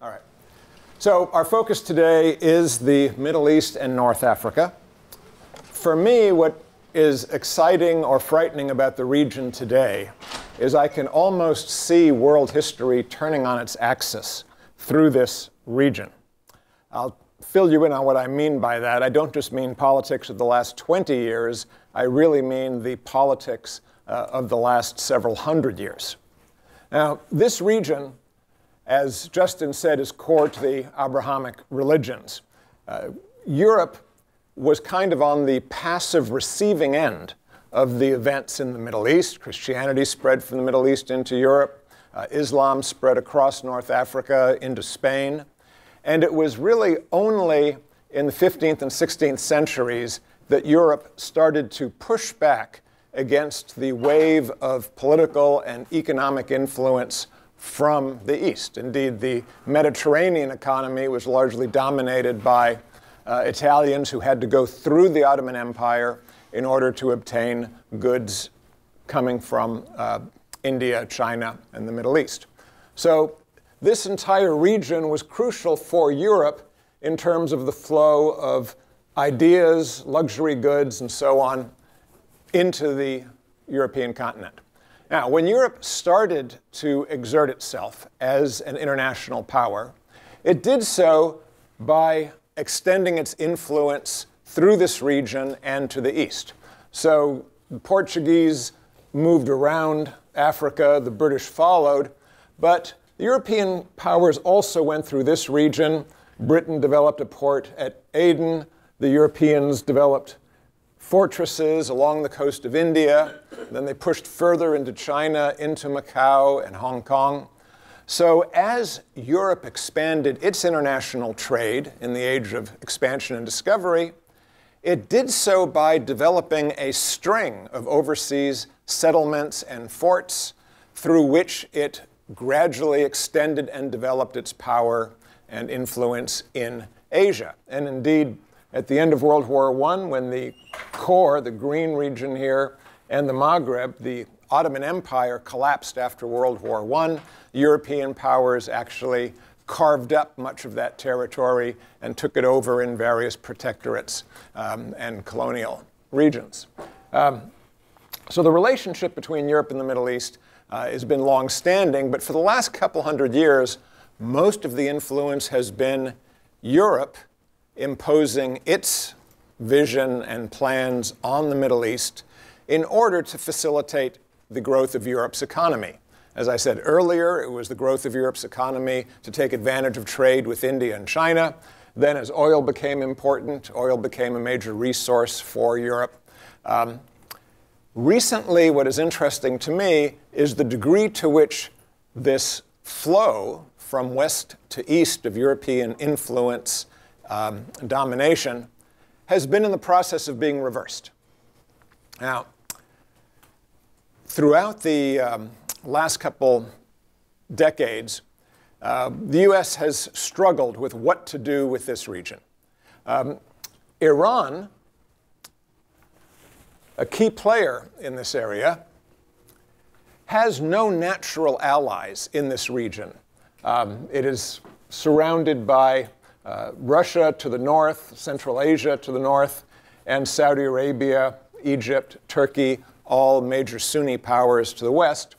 All right. So our focus today is the Middle East and North Africa. For me, what is exciting or frightening about the region today is I can almost see world history turning on its axis through this region. I'll fill you in on what I mean by that. I don't just mean politics of the last 20 years, I really mean the politics uh, of the last several hundred years. Now, this region, as Justin said, is core to the Abrahamic religions. Uh, Europe was kind of on the passive receiving end of the events in the Middle East. Christianity spread from the Middle East into Europe. Uh, Islam spread across North Africa into Spain. And it was really only in the 15th and 16th centuries that Europe started to push back against the wave of political and economic influence from the East. Indeed, the Mediterranean economy was largely dominated by uh, Italians who had to go through the Ottoman Empire in order to obtain goods coming from uh, India, China, and the Middle East. So this entire region was crucial for Europe in terms of the flow of ideas, luxury goods, and so on into the European continent. Now, when Europe started to exert itself as an international power, it did so by extending its influence through this region and to the east. So the Portuguese moved around Africa, the British followed, but the European powers also went through this region. Britain developed a port at Aden. The Europeans developed fortresses along the coast of India. Then they pushed further into China, into Macau and Hong Kong. So, as Europe expanded its international trade in the age of expansion and discovery, it did so by developing a string of overseas settlements and forts through which it gradually extended and developed its power and influence in Asia. And indeed, at the end of World War I, when the core, the green region here, and the Maghreb, the Ottoman Empire collapsed after World War I, European powers actually carved up much of that territory and took it over in various protectorates um, and colonial regions. Um, so the relationship between Europe and the Middle East uh, has been long standing, but for the last couple hundred years, most of the influence has been Europe imposing its vision and plans on the Middle East in order to facilitate the growth of Europe's economy. As I said earlier, it was the growth of Europe's economy to take advantage of trade with India and China. Then, as oil became important, oil became a major resource for Europe. Um, recently, what is interesting to me is the degree to which this flow from west to east of European influence um, domination has been in the process of being reversed. Now, throughout the um, last couple decades, uh, the U.S. has struggled with what to do with this region. Um, Iran, a key player in this area, has no natural allies in this region. Um, it is surrounded by uh, Russia to the north, Central Asia to the north, and Saudi Arabia, Egypt, Turkey, all major Sunni powers to the west.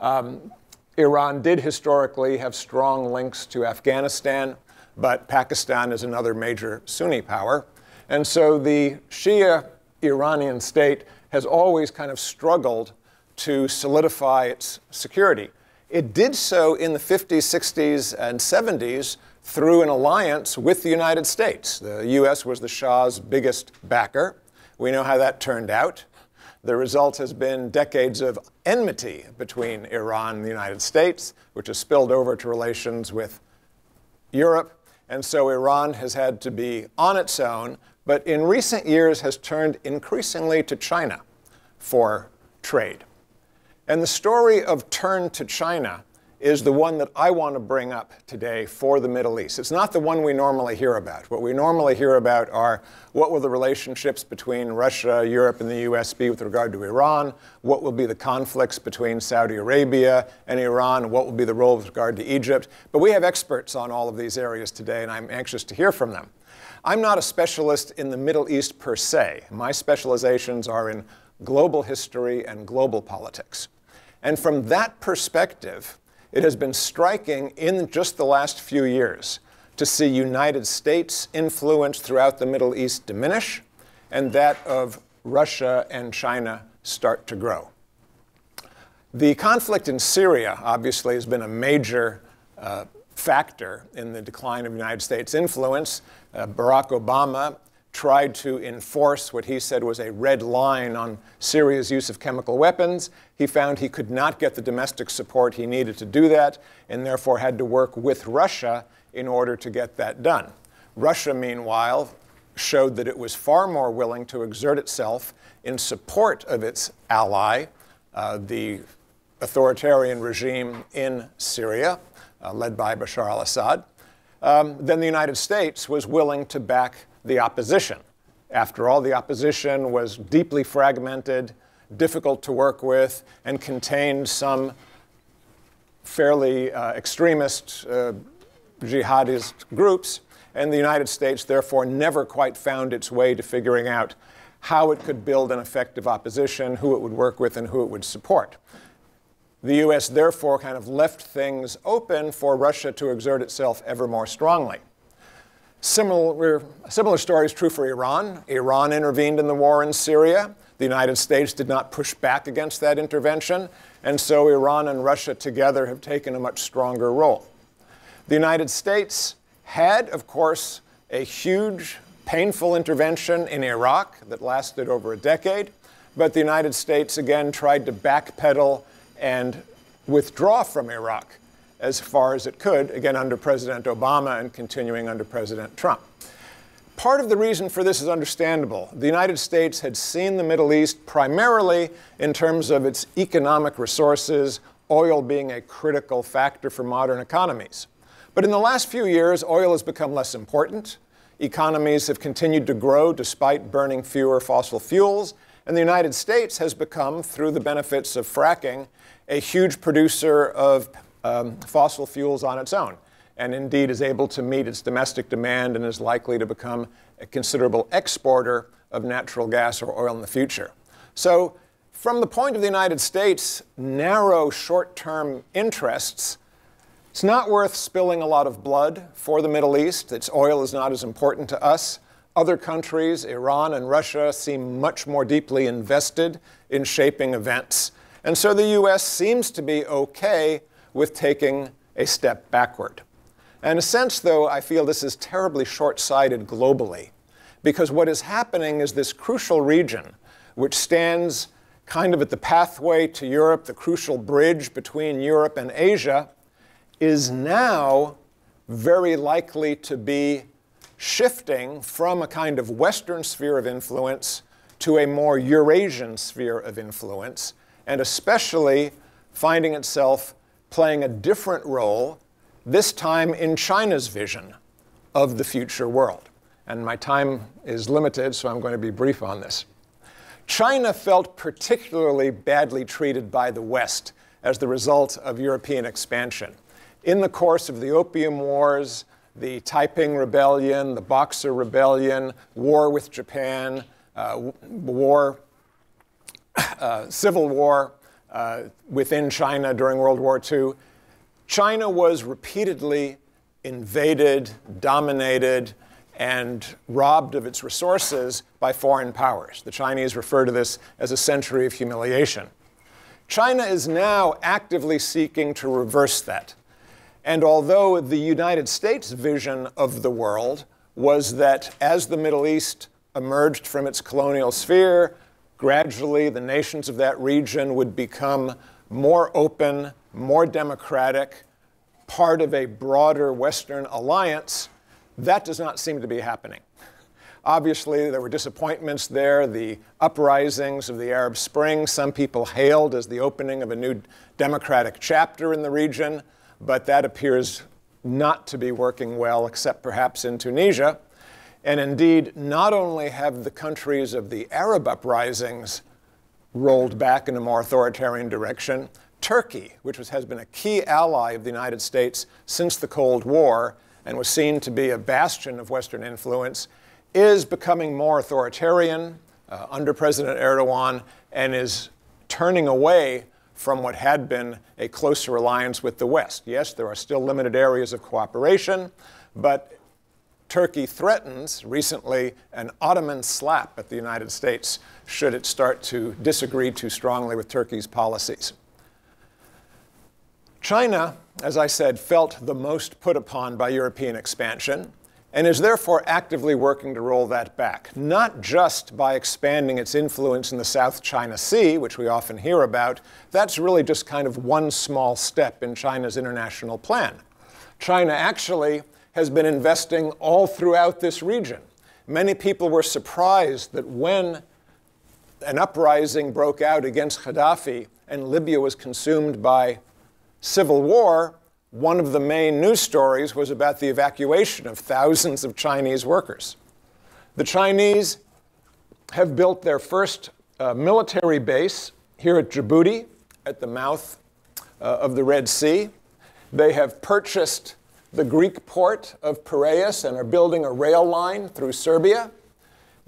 Um, Iran did historically have strong links to Afghanistan, but Pakistan is another major Sunni power. And so the Shia Iranian state has always kind of struggled to solidify its security. It did so in the 50s, 60s, and 70s through an alliance with the United States. The U.S. was the Shah's biggest backer. We know how that turned out. The result has been decades of enmity between Iran and the United States, which has spilled over to relations with Europe. And so Iran has had to be on its own, but in recent years has turned increasingly to China for trade. And the story of turn to China is the one that I want to bring up today for the Middle East. It's not the one we normally hear about. What we normally hear about are what will the relationships between Russia, Europe, and the US be with regard to Iran? What will be the conflicts between Saudi Arabia and Iran? What will be the role with regard to Egypt? But we have experts on all of these areas today, and I'm anxious to hear from them. I'm not a specialist in the Middle East per se. My specializations are in global history and global politics. And from that perspective, it has been striking in just the last few years to see United States influence throughout the Middle East diminish and that of Russia and China start to grow. The conflict in Syria obviously has been a major uh, factor in the decline of United States influence. Uh, Barack Obama tried to enforce what he said was a red line on Syria's use of chemical weapons. He found he could not get the domestic support he needed to do that, and therefore had to work with Russia in order to get that done. Russia, meanwhile, showed that it was far more willing to exert itself in support of its ally, uh, the authoritarian regime in Syria, uh, led by Bashar al Assad, um, than the United States was willing to back the opposition. After all, the opposition was deeply fragmented, difficult to work with, and contained some fairly uh, extremist uh, jihadist groups. And the United States, therefore, never quite found its way to figuring out how it could build an effective opposition, who it would work with, and who it would support. The US, therefore, kind of left things open for Russia to exert itself ever more strongly. Similar, similar story is true for Iran. Iran intervened in the war in Syria. The United States did not push back against that intervention, and so Iran and Russia together have taken a much stronger role. The United States had, of course, a huge, painful intervention in Iraq that lasted over a decade, but the United States again tried to backpedal and withdraw from Iraq as far as it could, again under President Obama and continuing under President Trump. Part of the reason for this is understandable. The United States had seen the Middle East primarily in terms of its economic resources, oil being a critical factor for modern economies. But in the last few years, oil has become less important. Economies have continued to grow despite burning fewer fossil fuels. And the United States has become, through the benefits of fracking, a huge producer of um, fossil fuels on its own, and indeed is able to meet its domestic demand and is likely to become a considerable exporter of natural gas or oil in the future. So, from the point of the United States' narrow short term interests, it's not worth spilling a lot of blood for the Middle East. Its oil is not as important to us. Other countries, Iran and Russia, seem much more deeply invested in shaping events. And so the US seems to be okay with taking a step backward. In a sense, though, I feel this is terribly short sighted globally, because what is happening is this crucial region, which stands kind of at the pathway to Europe, the crucial bridge between Europe and Asia, is now very likely to be shifting from a kind of Western sphere of influence to a more Eurasian sphere of influence, and especially finding itself playing a different role, this time in China's vision of the future world. And my time is limited, so I'm going to be brief on this. China felt particularly badly treated by the West as the result of European expansion. In the course of the Opium Wars, the Taiping Rebellion, the Boxer Rebellion, war with Japan, uh, war, uh, civil war, uh, within China during World War II. China was repeatedly invaded, dominated, and robbed of its resources by foreign powers. The Chinese refer to this as a century of humiliation. China is now actively seeking to reverse that. And although the United States' vision of the world was that as the Middle East emerged from its colonial sphere, gradually the nations of that region would become more open, more democratic, part of a broader Western alliance. That does not seem to be happening. Obviously, there were disappointments there, the uprisings of the Arab Spring, some people hailed as the opening of a new democratic chapter in the region. but that appears not to be working well, except perhaps in Tunisia. And indeed, not only have the countries of the Arab uprisings rolled back in a more authoritarian direction, Turkey, which was, has been a key ally of the United States since the Cold War and was seen to be a bastion of Western influence, is becoming more authoritarian uh, under President Erdogan and is turning away from what had been a closer alliance with the West. Yes, there are still limited areas of cooperation, but Turkey threatens recently an Ottoman slap at the United States should it start to disagree too strongly with Turkey's policies. China, as I said, felt the most put upon by European expansion and is therefore actively working to roll that back, not just by expanding its influence in the South China Sea, which we often hear about. That's really just kind of one small step in China's international plan. China actually has been investing all throughout this region. Many people were surprised that when an uprising broke out against Gaddafi and Libya was consumed by civil war, one of the main news stories was about the evacuation of thousands of Chinese workers. The Chinese have built their first uh, military base here at Djibouti at the mouth uh, of the Red Sea. They have purchased the Greek port of Piraeus and are building a rail line through Serbia.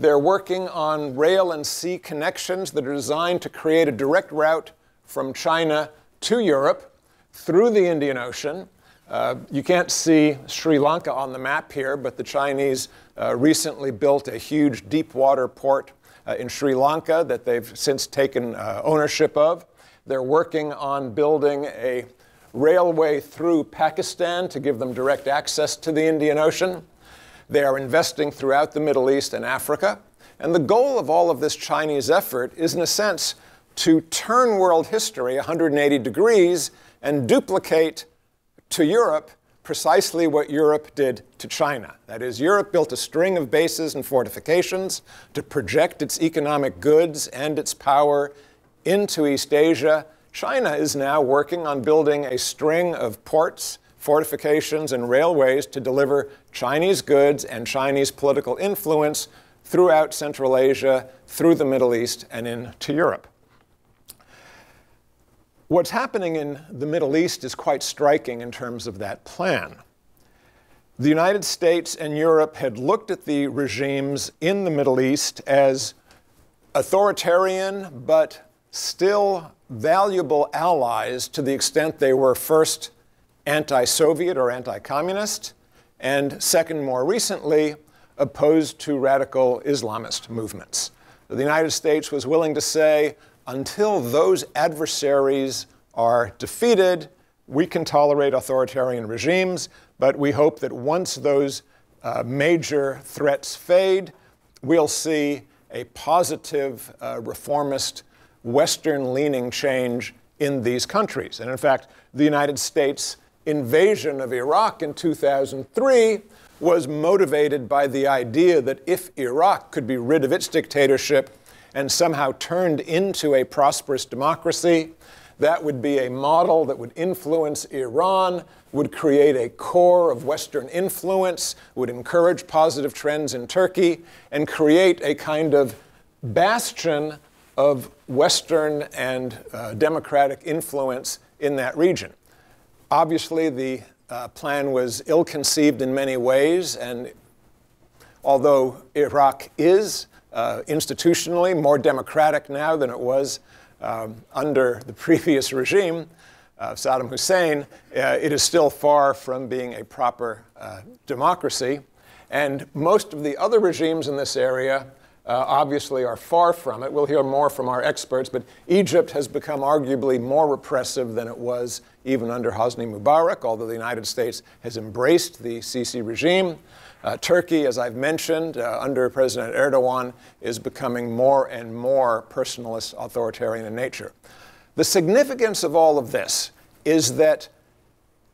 They're working on rail and sea connections that are designed to create a direct route from China to Europe through the Indian Ocean. Uh, you can't see Sri Lanka on the map here, but the Chinese uh, recently built a huge deep water port uh, in Sri Lanka that they've since taken uh, ownership of. They're working on building a railway through Pakistan to give them direct access to the Indian Ocean. They are investing throughout the Middle East and Africa. And the goal of all of this Chinese effort is, in a sense, to turn world history 180 degrees and duplicate to Europe precisely what Europe did to China. That is, Europe built a string of bases and fortifications to project its economic goods and its power into East Asia. China is now working on building a string of ports, fortifications, and railways to deliver Chinese goods and Chinese political influence throughout Central Asia, through the Middle East, and into Europe. What's happening in the Middle East is quite striking in terms of that plan. The United States and Europe had looked at the regimes in the Middle East as authoritarian but still valuable allies to the extent they were first anti Soviet or anti communist, and second, more recently, opposed to radical Islamist movements. The United States was willing to say, until those adversaries are defeated, we can tolerate authoritarian regimes, but we hope that once those uh, major threats fade, we'll see a positive, uh, reformist, Western leaning change in these countries. And in fact, the United States invasion of Iraq in 2003 was motivated by the idea that if Iraq could be rid of its dictatorship, and somehow turned into a prosperous democracy. That would be a model that would influence Iran, would create a core of Western influence, would encourage positive trends in Turkey, and create a kind of bastion of Western and uh, democratic influence in that region. Obviously, the uh, plan was ill conceived in many ways, and although Iraq is uh, institutionally more democratic now than it was um, under the previous regime of Saddam Hussein, uh, it is still far from being a proper uh, democracy. And most of the other regimes in this area uh, obviously are far from it. We'll hear more from our experts, but Egypt has become arguably more repressive than it was even under Hosni Mubarak, although the United States has embraced the Sisi regime. Uh, Turkey, as I've mentioned, uh, under President Erdogan, is becoming more and more personalist, authoritarian in nature. The significance of all of this is that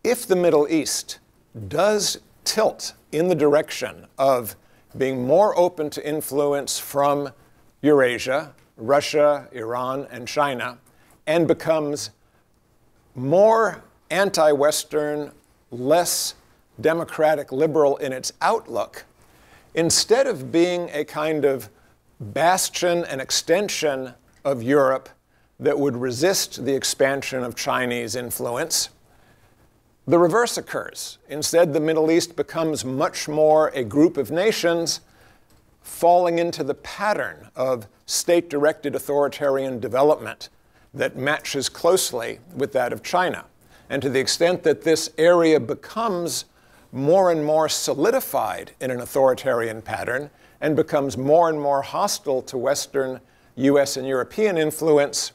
if the Middle East does tilt in the direction of being more open to influence from Eurasia, Russia, Iran, and China, and becomes more anti Western, less democratic liberal in its outlook, instead of being a kind of bastion and extension of Europe that would resist the expansion of Chinese influence, the reverse occurs. Instead, the Middle East becomes much more a group of nations falling into the pattern of state directed authoritarian development that matches closely with that of China. And to the extent that this area becomes more and more solidified in an authoritarian pattern and becomes more and more hostile to Western US and European influence,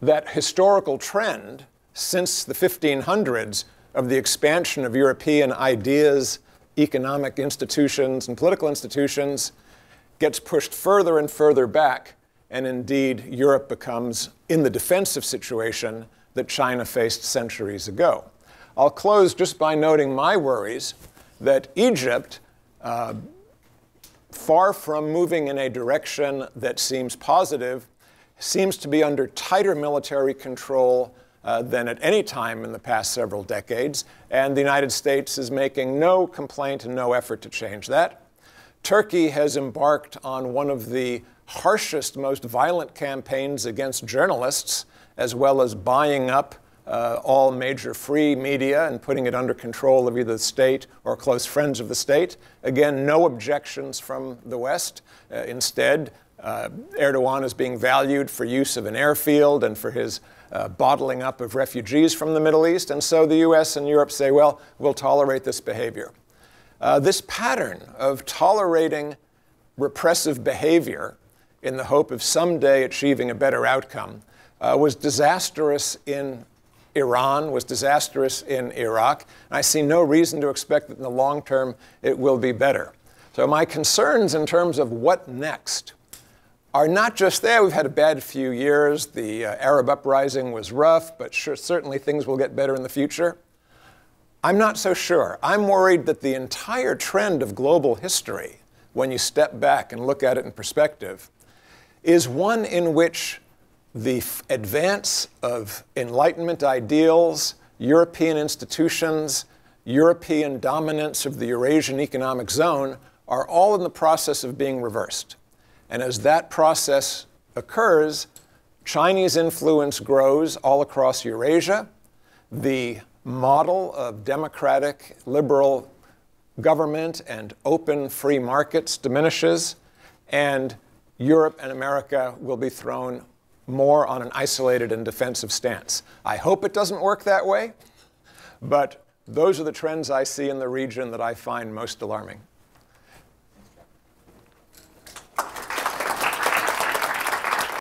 that historical trend since the 1500s of the expansion of European ideas, economic institutions, and political institutions gets pushed further and further back, and indeed, Europe becomes in the defensive situation that China faced centuries ago. I'll close just by noting my worries that Egypt, uh, far from moving in a direction that seems positive, seems to be under tighter military control uh, than at any time in the past several decades, and the United States is making no complaint and no effort to change that. Turkey has embarked on one of the harshest, most violent campaigns against journalists, as well as buying up uh, all major free media and putting it under control of either the state or close friends of the state. Again, no objections from the West. Uh, instead, uh, Erdogan is being valued for use of an airfield and for his uh, bottling up of refugees from the Middle East. And so the US and Europe say, well, we'll tolerate this behavior. Uh, this pattern of tolerating repressive behavior in the hope of someday achieving a better outcome uh, was disastrous in Iran, was disastrous in Iraq. And I see no reason to expect that in the long term it will be better. So, my concerns in terms of what next are not just there. We've had a bad few years. The uh, Arab uprising was rough, but sure, certainly things will get better in the future. I'm not so sure. I'm worried that the entire trend of global history, when you step back and look at it in perspective, is one in which the advance of Enlightenment ideals, European institutions, European dominance of the Eurasian Economic Zone are all in the process of being reversed. And as that process occurs, Chinese influence grows all across Eurasia. The model of democratic, liberal government and open free markets diminishes, and Europe and America will be thrown more on an isolated and defensive stance. I hope it doesn't work that way, but those are the trends I see in the region that I find most alarming.